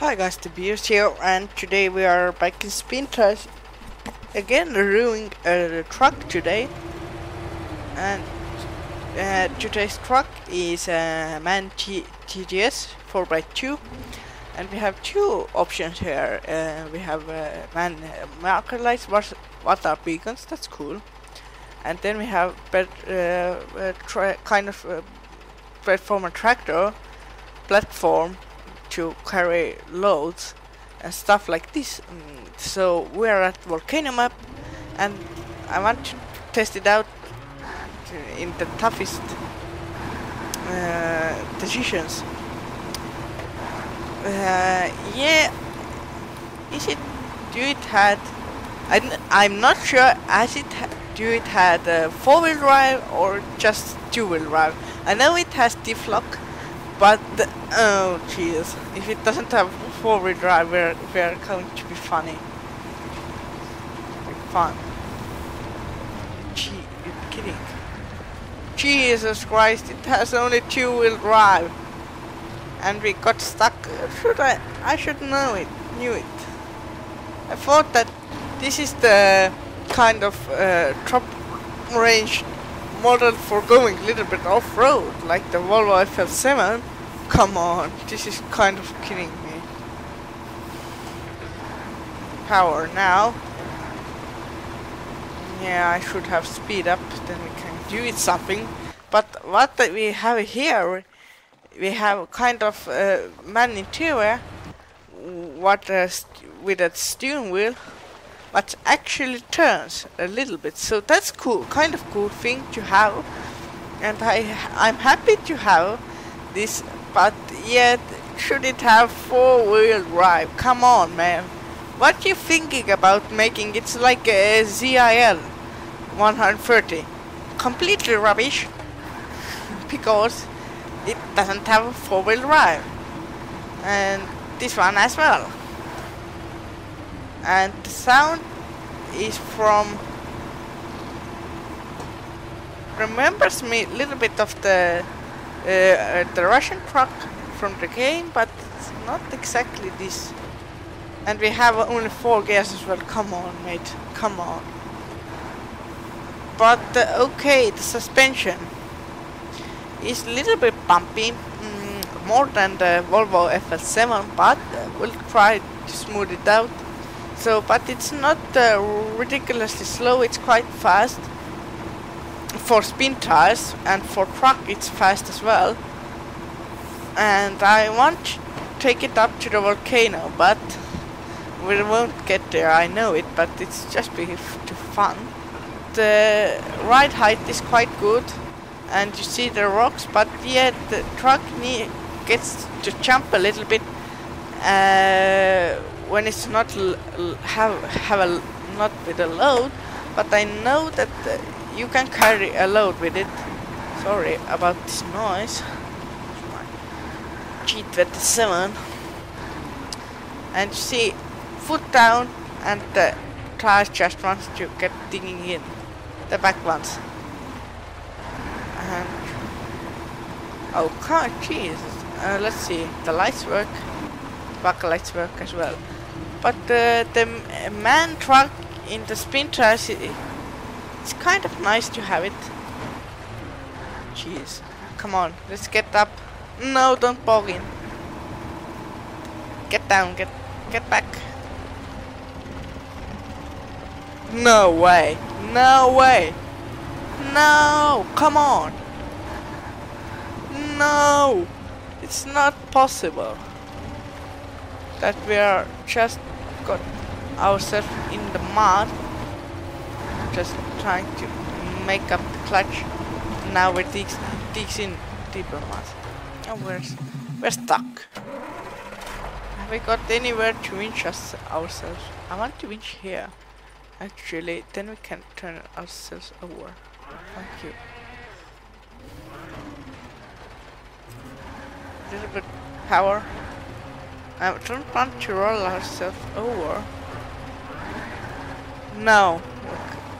Hi guys, the Beaver here, and today we are back in Spin Tires again, reviewing a truck today. And uh, today's truck is a MAN T TGS 4x2, and we have two options here. Uh, we have uh, MAN uh, marker lights, what, are beacons? That's cool. And then we have bet, uh, uh, kind of uh, platformer tractor platform to carry loads and stuff like this. Mm, so we're at Volcano Map and I want to test it out in the toughest uh, decisions. Uh, yeah, is it, do it had, I, I'm not sure, has it, do it had uh, four wheel drive or just two wheel drive? I know it has diff lock, but the, oh jeez, if it doesn't have four-wheel drive, we're we're going to be funny. Fun. Gee, you're kidding? Jesus Christ! It has only two-wheel drive, and we got stuck. Should I? I should know it. Knew it. I thought that this is the kind of uh, top range model for going a little bit off-road, like the Volvo FL7. Come on, this is kind of kidding me. Power now. Yeah, I should have speed up, then we can do it something. But what we have here, we have kind of uh, MAN interior, what uh, with a steering wheel but actually turns a little bit. So that's cool, kind of cool thing to have. And I, I'm happy to have this, but yet should it have four-wheel drive? Come on, man. What you thinking about making it's like a ZIL 130? Completely rubbish because it doesn't have a four-wheel drive. And this one as well and the sound is from remembers me a little bit of the uh, the Russian truck from the game but it's not exactly this. And we have only four gears as well come on mate come on. But uh, okay the suspension is a little bit bumpy mm, more than the Volvo FL7 but uh, we'll try to smooth it out. So, but it's not uh, ridiculously slow, it's quite fast. For spin tires and for truck it's fast as well. And I want to take it up to the volcano, but we won't get there, I know it, but it's just be too fun. The ride height is quite good, and you see the rocks, but yet the truck gets to jump a little bit uh, when it's not have have a not with a load but I know that you can carry a load with it. Sorry about this noise. G27 and see foot down and the tires just wants to get digging in. The back ones. And oh god Jesus. Uh, let's see the lights work. Back lights work as well. But uh, the MAN truck in the spin tires, it's kind of nice to have it. Jeez. Come on, let's get up. No, don't bog in. Get down, get get back. No way. No way. No, come on. No. It's not possible that we are just got ourselves in the mud just trying to make up the clutch. Now we're dig digs in deeper mud oh we're, we're stuck. Have we got anywhere to winch us ourselves? I want to winch here actually. Then we can turn ourselves over. Thank you. A little bit power. I don't want to roll ourselves over. No.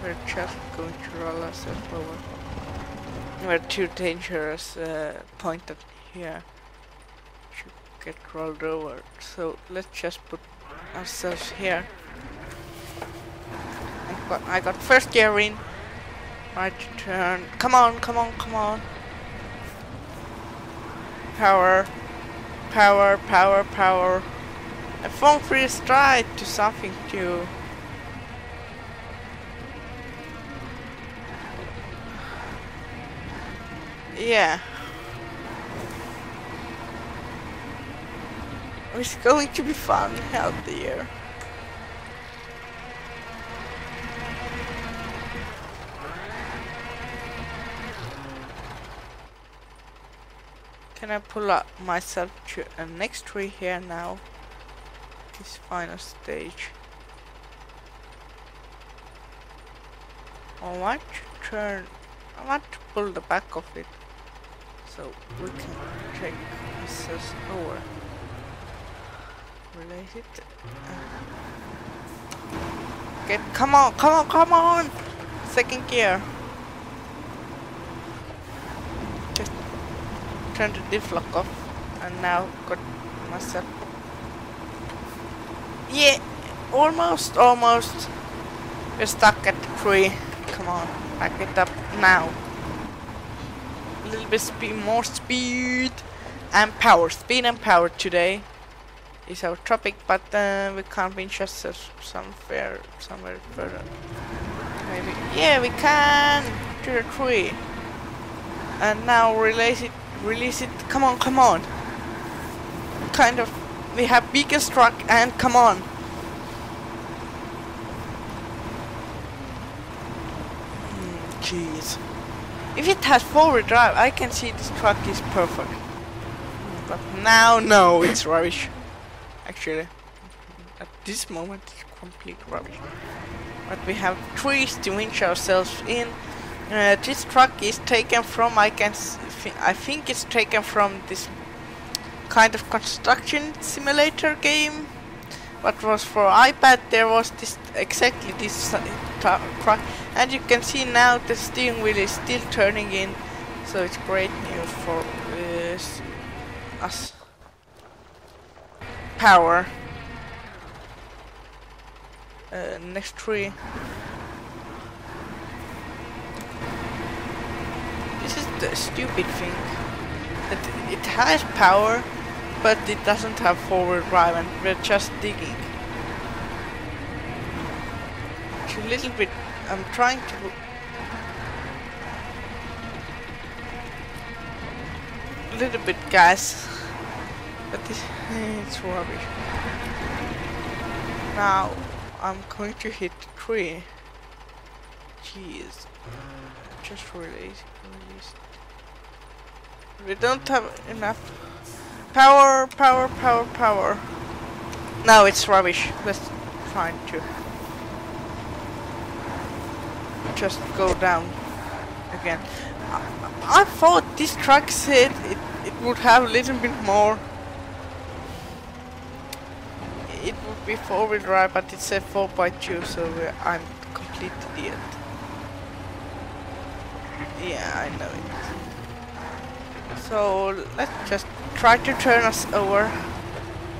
To roll ourselves over. We're too dangerous uh, pointed here to get rolled over. So let's just put ourselves here. I got, I got first gear in. Right turn. Come on, come on, come on. Power. Power, power, power. A phone free stride to something to Yeah. It's going to be fun, out there. Can I pull up myself to a next tree here now? This final stage. I want to turn, I want to pull the back of it so we can check this over. related. it. Get, come on, come on, come on! Second gear. Just turn the diff lock off and now got myself. Yeah, almost, almost. We're stuck at three. Come on, back it up now little bit speed, more speed and power. Speed and power today is our topic, but uh, we can't reach us somewhere, somewhere further. Maybe, yeah, we can to the tree. And now release it, release it. Come on, come on. Kind of, we have biggest truck and come on. Jeez. If it has forward drive, I can see this truck is perfect. But now, no, it's rubbish. Actually, at this moment, it's complete rubbish. But we have trees to winch ourselves in. Uh, this truck is taken from, I can, I think it's taken from this kind of construction simulator game. What was for iPad, there was this exactly this and you can see now the steering wheel is still turning in so it's great news for uh, us. Power. Uh, next tree this is the stupid thing. It has power but it doesn't have forward drive and we're just digging a little bit I'm trying to... A little bit gas. But this, eh, it's rubbish. Now, I'm going to hit the tree. Jeez. Just release, release. We don't have enough power, power, power, power. Now it's rubbish. Let's try to just go down again. I, I thought this truck said it, it would have a little bit more. It would be four-wheel drive, but it said 4x2, so I'm complete idiot. Yeah, I know it. So let's just try to turn us over,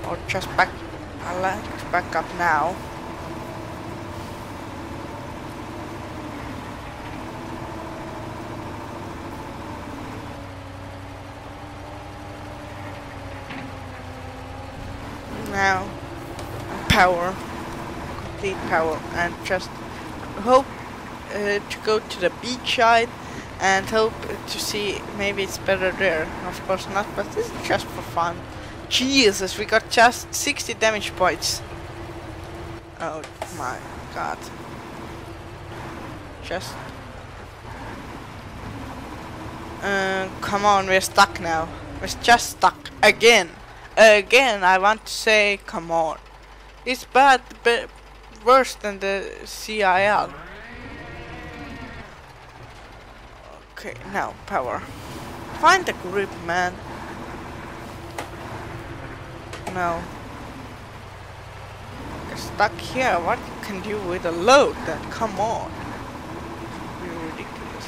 or just back. I like to back up now. Now. Power. Complete power. And just hope uh, to go to the beach side and hope to see maybe it's better there. Of course not but this is just for fun. Jesus we got just 60 damage points. Oh my god. Just uh, come on we're stuck now. We're just stuck again Again, I want to say, come on. It's bad, but worse than the ZIL. Okay, now, power. Find the grip, man. No. You're stuck here. What can you can do with a load then? Come on. ridiculous.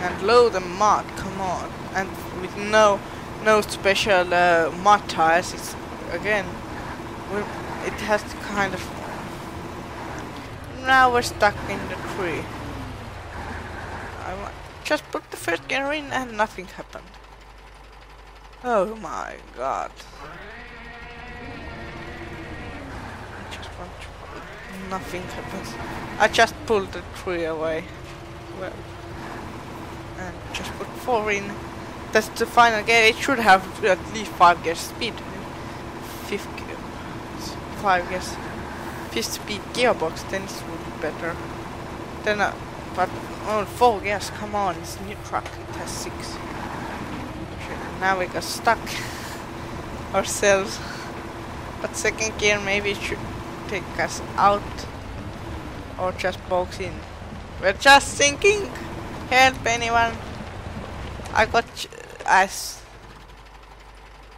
And load the mod, come on. And with no no special uh, mud tires. It's again, it has to kind of. Now we're stuck in the tree. I just put the first gear in and nothing happened. Oh my god. Nothing happens. I just pulled the tree away. Well. And just put four in. That's the final gear. It should have at least five gear speed. Fifth gear. Five gears. Fifth speed gearbox, then it would be better. Then, uh, but oh, four gears. Come on, it's new truck. It has six. Now we got stuck ourselves. But second gear maybe should take us out or just box in. We're just thinking. Help anyone. I got as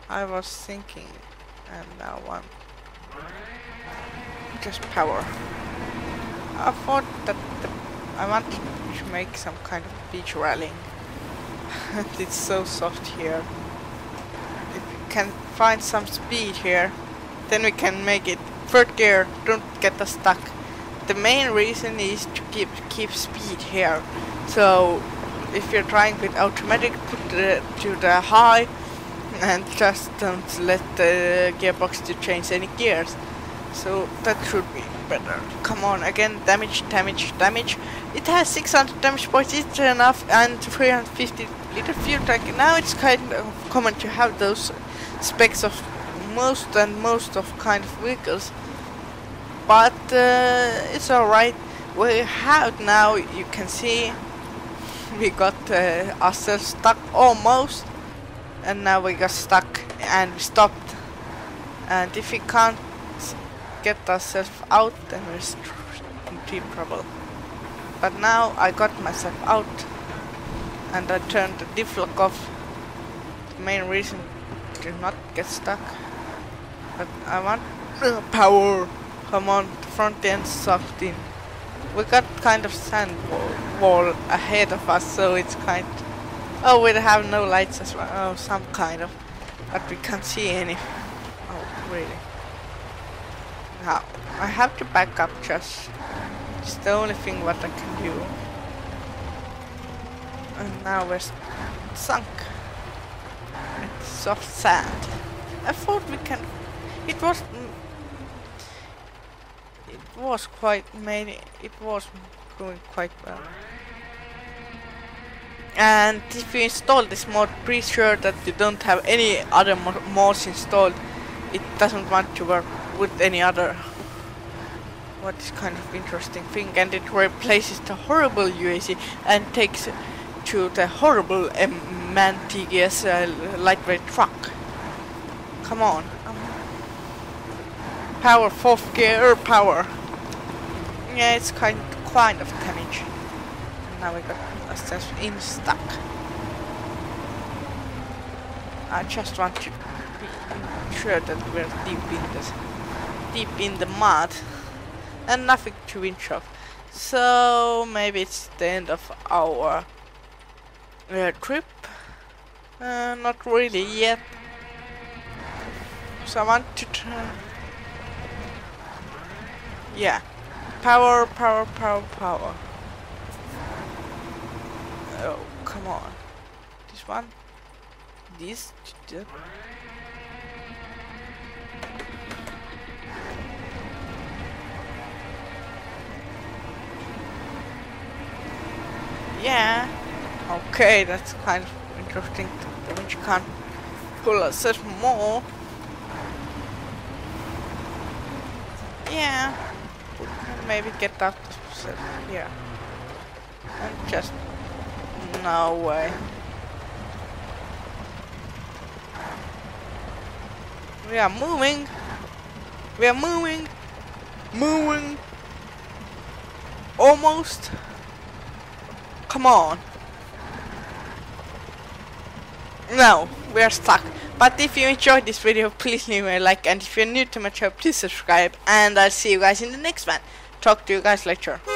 I was thinking and now one just power. I thought that the, I wanted to make some kind of beach rallying. it's so soft here. If we can find some speed here, then we can make it. Third gear, don't get us stuck. The main reason is to keep keep speed here. So if you're trying with automatic, put the to the high, and just don't let the gearbox to change any gears. So that should be better. Come on, again, damage, damage, damage. It has 600 damage points, it's enough, and 350 liter fuel tank. Now it's kind of common to have those specs of most and most of kind of vehicles. But uh, it's alright. We have now, you can see, we got uh, ourselves stuck almost. And now we got stuck and we stopped. And if we can't get ourselves out, then we're in deep trouble. But now I got myself out and I turned the diff lock off. The main reason to not get stuck. But I want power. Come on, the front end sucked in. We got kind of sand wall, ahead of us, so it's kind. Oh, we have no lights as well. Oh, some kind of, but we can't see any. Oh, really? Now I have to back up. Just, it's the only thing what I can do. And now we're sunk. It's soft sand. I thought we can. It was. Was quite many. It was going quite well. And if you install this mod, be sure that you don't have any other mo mods installed. It doesn't want to work with any other. What is kind of interesting thing, and it replaces the horrible UAZ and takes to the horrible MAN TGS uh, lightweight truck. Come on. Um, power, fourth gear, power. Yeah, it's kind kind of damage. Now we got ourselves in stuck. I just want to be sure that we're deep in this, deep in the mud, and nothing to inch off. So maybe it's the end of our uh, trip. Uh, not really yet. So I want to turn. Yeah. Power, power, power, power. Oh, come on. This one. This. th- Yeah. Okay, that's kind of interesting. The winch can't pull us as more. Yeah. Maybe get of set here. And just no way. We are moving. We are moving. Moving. Almost. Come on. No, we are stuck. But if you enjoyed this video, please leave a like. And if you're new to my channel, please subscribe. And I'll see you guys in the next one. Talk to you guys later.